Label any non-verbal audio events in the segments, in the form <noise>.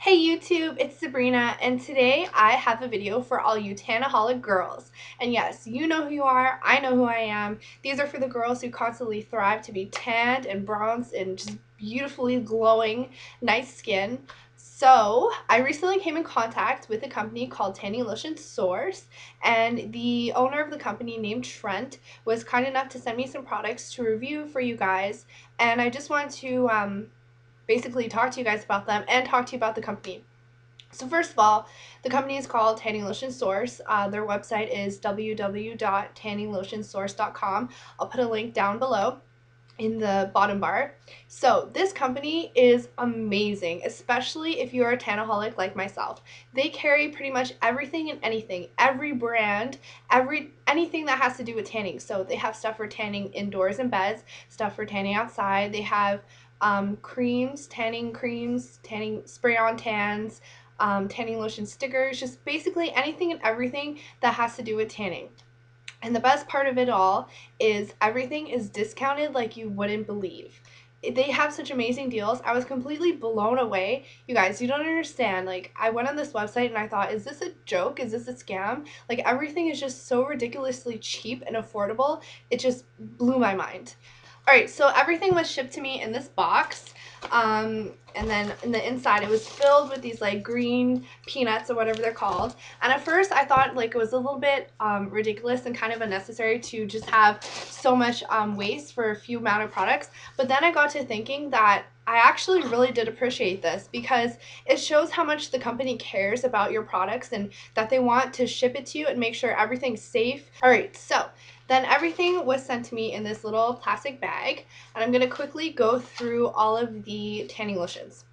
Hey YouTube, it's Sabbrina and today I have a video for all you Tanaholic girls. And yes, you know who you are, I know who I am. These are for the girls who constantly thrive to be tanned and bronzed and just beautifully glowing, nice skin. So, I recently came in contact with a company called Tanning Lotion Source, and the owner of the company, named Trent, was kind enough to send me some products to review for you guys. And I just want to um, basically talk to you guys about them and talk to you about the company. So first of all, the company is called Tanning Lotion Source. Uh, their website is www.tanninglotionsource.com. I'll put a link down below in the bottom bar. So this company is amazing, especially if you're a tanaholic like myself. They carry pretty much everything and anything, every brand, every anything that has to do with tanning. So they have stuff for tanning indoors in beds, stuff for tanning outside. They have um, creams, tanning creams, tanning spray on tans, um, tanning lotion stickers, just basically anything and everything that has to do with tanning. And the best part of it all is everything is discounted like you wouldn't believe. They have such amazing deals. I was completely blown away. You guys, you don't understand. Like, I went on this website and I thought, is this a joke? Is this a scam? Like, everything is just so ridiculously cheap and affordable. It just blew my mind. Alright, so everything was shipped to me in this box. Um, and then in the inside it was filled with these like green peanuts or whatever they're called. And at first I thought like it was a little bit um, ridiculous and kind of unnecessary to just have so much um, waste for a few amount of products. But then I got to thinking that I actually really did appreciate this because it shows how much the company cares about your products and that they want to ship it to you and make sure everything's safe. Alright, so then everything was sent to me in this little plastic bag, and I'm going to quickly go through all of the tanning lotions.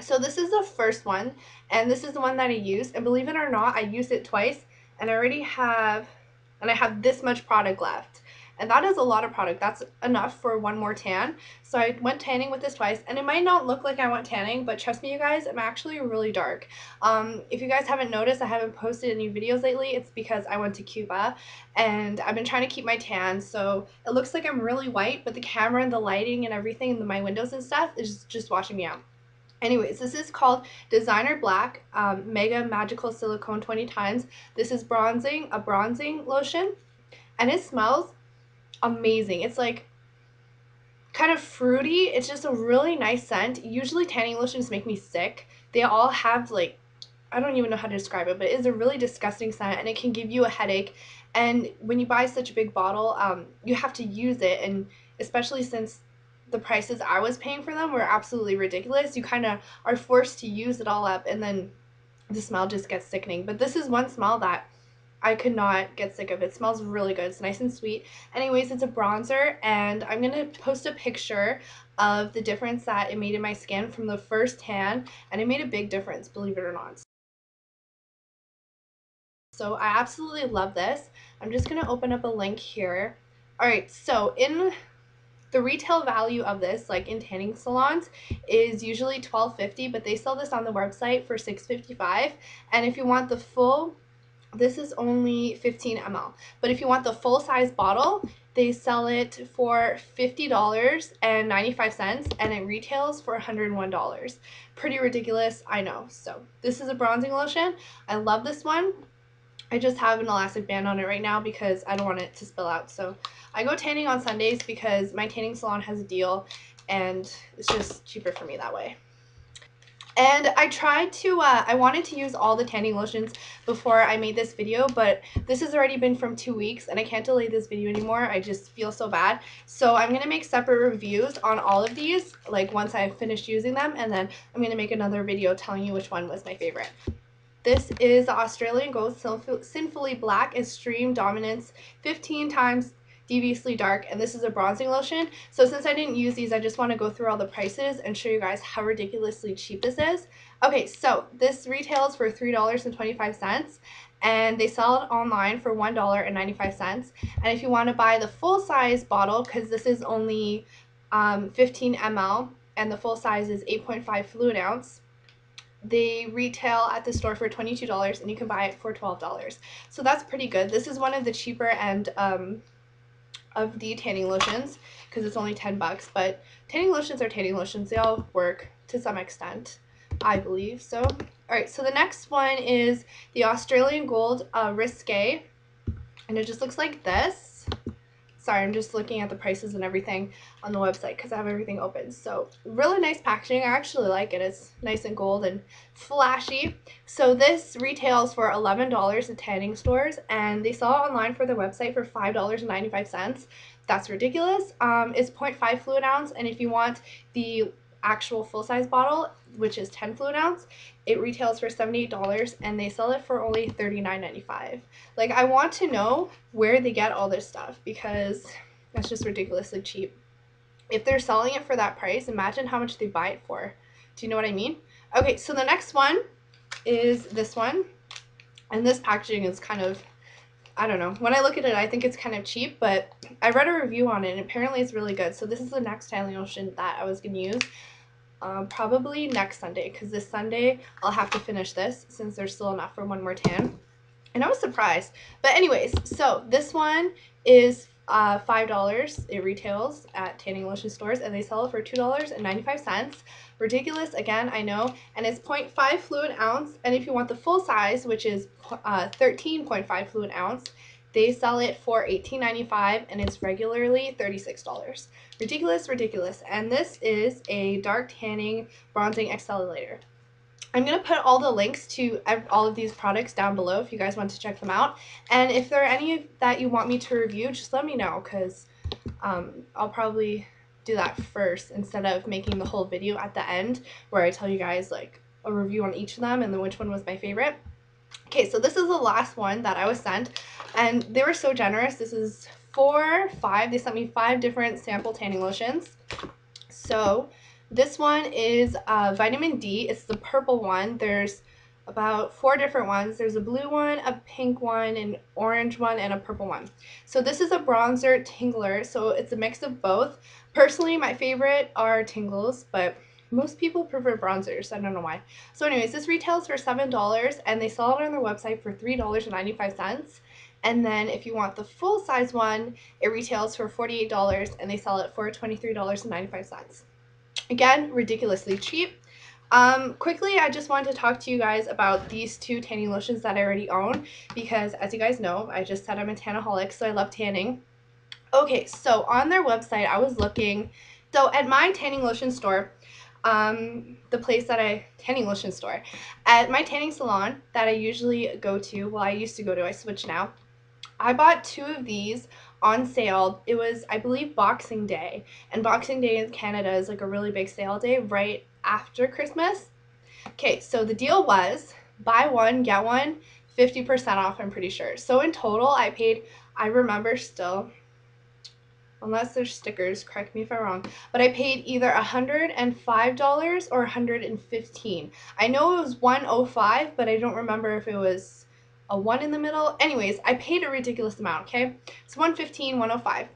So this is the first one, and this is the one that I used, and believe it or not, I used it twice, and I already have, and I have this much product left. And that is a lot of product. That's enough for one more tan. So I went tanning with this twice. And it might not look like I went tanning, but trust me, you guys, I'm actually really dark. Um, if you guys haven't noticed, I haven't posted any videos lately. It's because I went to Cuba. And I've been trying to keep my tan. So it looks like I'm really white, but the camera and the lighting and everything and my windows and stuff is just washing me out. Anyways, this is called Designer Black um, Mega Magical Silicone 20 times. This is bronzing, a bronzing lotion. And it smells amazing. It's like kind of fruity. It's just a really nice scent. Usually tanning lotions make me sick. They all have like I don't even know how to describe it, but it's a really disgusting scent and it can give you a headache. And when you buy such a big bottle, um, you have to use it and especially since the prices I was paying for them were absolutely ridiculous, you kind of are forced to use it all up and then the smell just gets sickening. But this is one smell that I could not get sick of it. it. smells really good. It's nice and sweet. Anyways, it's a bronzer and I'm going to post a picture of the difference that it made in my skin from the first tan and it made a big difference, believe it or not. So I absolutely love this. I'm just going to open up a link here. Alright, so in the retail value of this, like in tanning salons, is usually $12.50, but they sell this on the website for $6.55. And if you want the full this is only 15 ml. But if you want the full size bottle, they sell it for $50.95 and it retails for $101. Pretty ridiculous, I know. So this is a bronzing lotion. I love this one. I just have an elastic band on it right now because I don't want it to spill out. So I go tanning on Sundays because my tanning salon has a deal and it's just cheaper for me that way. And I tried to, uh, I wanted to use all the tanning lotions before I made this video, but this has already been from two weeks and I can't delay this video anymore. I just feel so bad. So I'm going to make separate reviews on all of these, like once I've finished using them, and then I'm going to make another video telling you which one was my favorite. This is the Australian Gold Sinfully Black Extreme Dominance 15 times deviously dark and this is a bronzing lotion. So since I didn't use these I just want to go through all the prices and show you guys how ridiculously cheap this is. Okay so this retails for three dollars and 25 cents and they sell it online for one dollar and 95 cents. And if you want to buy the full size bottle because this is only um, 15 ml and the full size is 8.5 fluid ounce they retail at the store for $22 and you can buy it for $12 so that's pretty good. This is one of the cheaper and um, of the tanning lotions because it's only 10 bucks but tanning lotions are tanning lotions they all work to some extent I believe so. Alright, so the next one is the Australian Gold uh, Risque. And it just looks like this. Sorry, I'm just looking at the prices and everything on the website because I have everything open. So really nice packaging. I actually like it. It's nice and gold and flashy. So this retails for $11 at tanning stores and they sell it online for their website for $5.95. That's ridiculous. Um, it's 0.5 fluid ounce and if you want the actual full-size bottle, which is 10 fluid ounce, it retails for $78 and they sell it for only $39.95. Like I want to know where they get all this stuff because that's just ridiculously cheap. If they're selling it for that price, imagine how much they buy it for. Do you know what I mean? Okay, so the next one is this one. And this packaging is kind of I don't know. When I look at it, I think it's kind of cheap, but I read a review on it, and apparently it's really good. So this is the next styling lotion that I was going to use. Um, probably next Sunday, because this Sunday I'll have to finish this, since there's still enough for one more tan. And I was surprised. But anyways, so this one is uh, $5. It retails at tanning lotion stores, and they sell it for $2.95. Ridiculous, again, I know. And it's 0.5 fluid ounce. And if you want the full size, which is uh, 13.5 fluid ounce, they sell it for $18.95 and it's regularly $36. Ridiculous, ridiculous. And this is a dark tanning bronzing accelerator. I'm going to put all the links to all of these products down below if you guys want to check them out. And if there are any that you want me to review, just let me know because um, I'll probably do that first instead of making the whole video at the end where I tell you guys like a review on each of them and then which one was my favorite. Okay, so this is the last one that I was sent and they were so generous. This is four, five. They sent me five different sample tanning lotions. So this one is uh, vitamin D. It's the purple one. There's about four different ones. There's a blue one, a pink one, an orange one, and a purple one. So this is a bronzer tingler, so it's a mix of both. Personally, my favorite are tingles, but most people prefer bronzers. I don't know why. So anyways, this retails for $7 and they sell it on their website for $3.95. And then if you want the full size one, it retails for $48 and they sell it for $23.95. Again, ridiculously cheap. Um, quickly, I just wanted to talk to you guys about these two tanning lotions that I already own because as you guys know, I just said I'm a tanaholic, so I love tanning. Okay, so on their website, I was looking, so at my tanning lotion store, um, the place that I, tanning lotion store, at my tanning salon that I usually go to, well, I used to go to, I switch now, I bought two of these on sale. It was, I believe, Boxing Day. And Boxing Day in Canada is like a really big sale day right after Christmas. Okay, so the deal was buy one, get one, 50% off, I'm pretty sure. So in total, I paid, I remember still, unless there's stickers, correct me if I'm wrong, but I paid either $105 or 115. I know it was 105 but I don't remember if it was a 1 in the middle. Anyways, I paid a ridiculous amount, okay? It's 115 105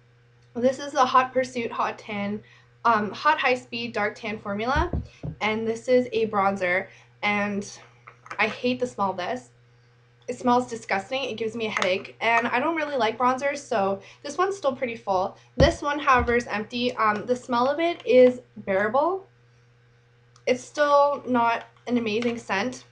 This is the Hot Pursuit Hot Tan, um, Hot High Speed Dark Tan Formula, and this is a bronzer, and I hate the smell of this. It smells disgusting. It gives me a headache, and I don't really like bronzers, so this one's still pretty full. This one, however, is empty. Um, the smell of it is bearable. It's still not an amazing scent,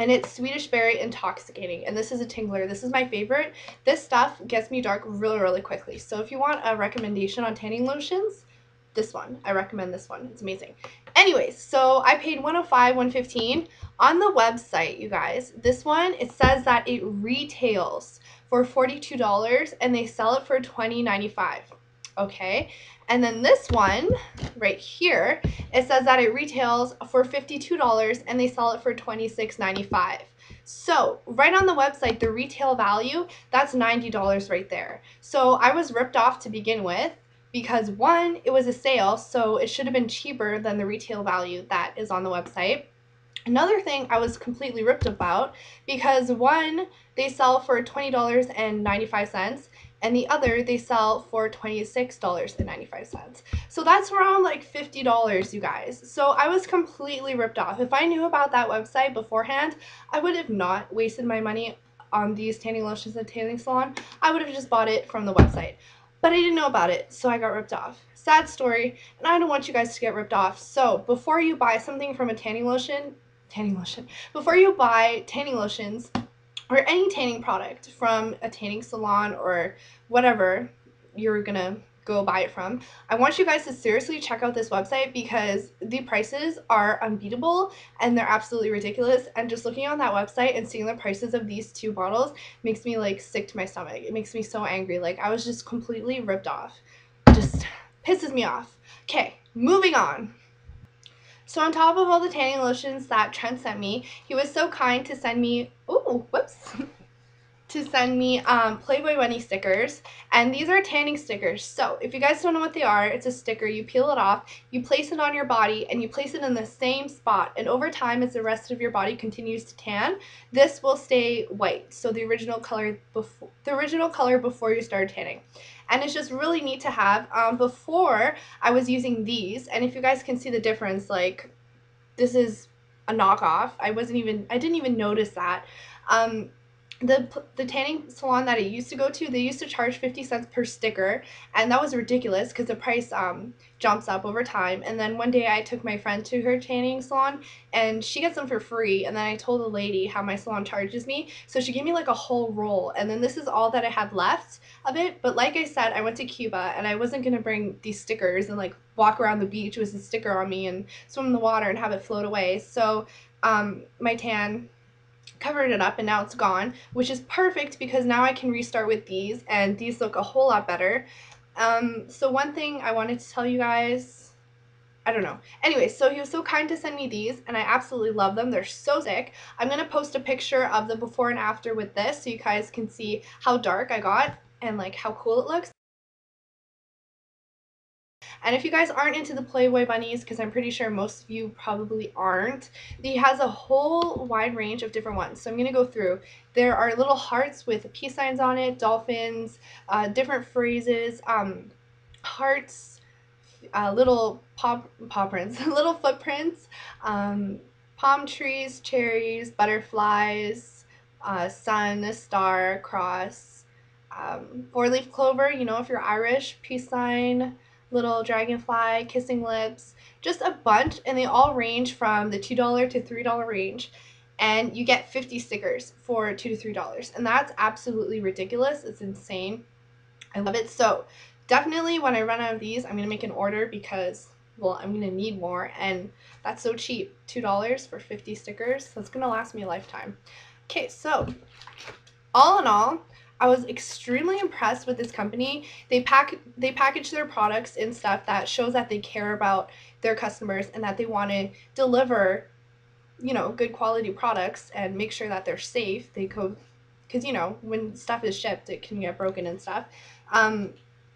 and it's Swedish Berry Intoxicating, and this is a tingler. This is my favorite. This stuff gets me dark really, really quickly. So if you want a recommendation on tanning lotions, this one. I recommend this one. It's amazing. Anyways, so I paid 105 115 on the website, you guys. This one, it says that it retails for $42 and they sell it for $20.95. Okay, and then this one right here, it says that it retails for $52 and they sell it for $26.95. So right on the website, the retail value, that's $90 right there. So I was ripped off to begin with because one, it was a sale, so it should have been cheaper than the retail value that is on the website. Another thing I was completely ripped about because one, they sell for $20.95 and the other they sell for $26.95. So that's around like $50, you guys. So I was completely ripped off. If I knew about that website beforehand, I would have not wasted my money on these tanning lotions at tanning salon. I would have just bought it from the website. but I didn't know about it, so I got ripped off. Sad story, and I don't want you guys to get ripped off. So before you buy something from a tanning lotion, tanning lotion, before you buy tanning lotions or any tanning product from a tanning salon or whatever you're gonna go buy it from. I want you guys to seriously check out this website because the prices are unbeatable and they're absolutely ridiculous. And just looking on that website and seeing the prices of these two bottles makes me like sick to my stomach. It makes me so angry. Like I was just completely ripped off. Just pisses me off. Okay, moving on. So on top of all the tanning lotions that Trent sent me, he was so kind to send me, oh, whoops, <laughs> to send me um, Playboy Bunny stickers. And these are tanning stickers. So if you guys don't know what they are, it's a sticker. You peel it off, you place it on your body, and you place it in the same spot. And over time, as the rest of your body continues to tan, this will stay white. So the original color before the original color before you started tanning. And it's just really neat to have. Um, before, I was using these. And if you guys can see the difference, like, this is a knockoff. I wasn't even, I didn't even notice that. Um, the the tanning salon that I used to go to, they used to charge 50 cents per sticker, and that was ridiculous because the price um jumps up over time. And then one day I took my friend to her tanning salon, and she gets them for free. And then I told the lady how my salon charges me, so she gave me like a whole roll. And then this is all that I had left of it. But like I said, I went to Cuba, and I wasn't gonna bring these stickers and like walk around the beach with a sticker on me and swim in the water and have it float away. So um, my tan covered it up and now it's gone, which is perfect because now I can restart with these and these look a whole lot better. Um, so one thing I wanted to tell you guys, I don't know. Anyway, so he was so kind to send me these and I absolutely love them. They're so sick. I'm going to post a picture of the before and after with this so you guys can see how dark I got and like how cool it looks. And if you guys aren't into the Playboy bunnies, because I'm pretty sure most of you probably aren't, he has a whole wide range of different ones. So I'm going to go through. There are little hearts with peace signs on it, dolphins, uh, different phrases, um, hearts, uh, little paw, paw prints, <laughs> little footprints, um, palm trees, cherries, butterflies, uh, sun, star, cross, um, four-leaf clover, you know, if you're Irish, peace sign, little dragonfly, kissing lips, just a bunch, and they all range from the $2 to $3 range. And you get 50 stickers for 2 to $3. And that's absolutely ridiculous. It's insane. I love it. So definitely when I run out of these, I'm going to make an order because, well, I'm going to need more. And that's so cheap. $2 for 50 stickers. That's going to last me a lifetime. Okay, so all in all, I was extremely impressed with this company. They pack they package their products in stuff that shows that they care about their customers and that they want to deliver, you know, good quality products and make sure that they're safe. They go because you know when stuff is shipped, it can get broken and stuff. Um,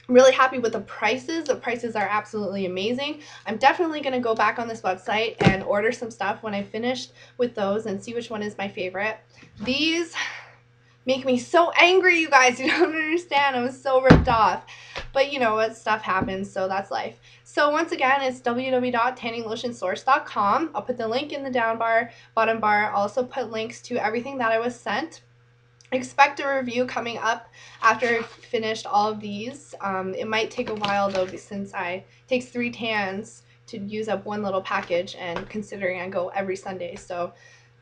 I'm really happy with the prices. The prices are absolutely amazing. I'm definitely going to go back on this website and order some stuff when I finished with those and see which one is my favorite. These make me so angry, you guys. <laughs> You don't understand. I was so ripped off. But you know what? Stuff happens, so that's life. So once again, it's www.tanninglotionsource.com. I'll put the link in the down bar, bottom bar. I'll also put links to everything that I was sent. Expect a review coming up after I've finished all of these. Um, it might take a while though since I takes three tans to use up one little package and considering I go every Sunday. So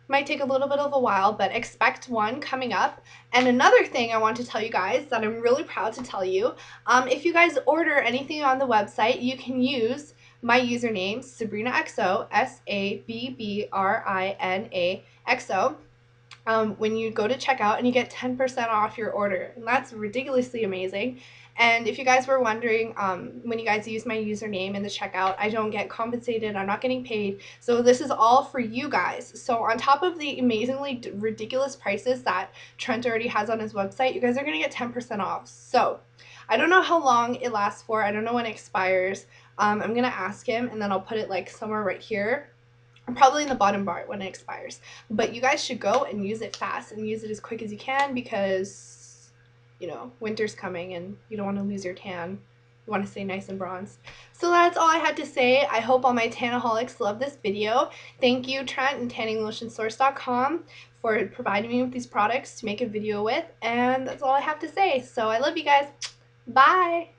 might take a little bit of a while, but expect one coming up. And another thing I want to tell you guys that I'm really proud to tell you, um, if you guys order anything on the website, you can use my username, SabbrinaXO, S-A-B-B-R-I-N-A-X-O, um, when you go to checkout and you get 10% off your order. And that's ridiculously amazing. And if you guys were wondering, um, when you guys use my username in the checkout, I don't get compensated. I'm not getting paid. So this is all for you guys. So on top of the amazingly ridiculous prices that Trent already has on his website, you guys are going to get 10% off. So I don't know how long it lasts for. I don't know when it expires. Um, I'm going to ask him and then I'll put it like somewhere right here probably in the bottom bar when it expires. But you guys should go and use it fast and use it as quick as you can because you know, winter's coming and you don't want to lose your tan. You want to stay nice and bronzed. So that's all I had to say. I hope all my tanaholics love this video. Thank you, Trent and TanningLotionSource.com for providing me with these products to make a video with. And that's all I have to say. So I love you guys. Bye!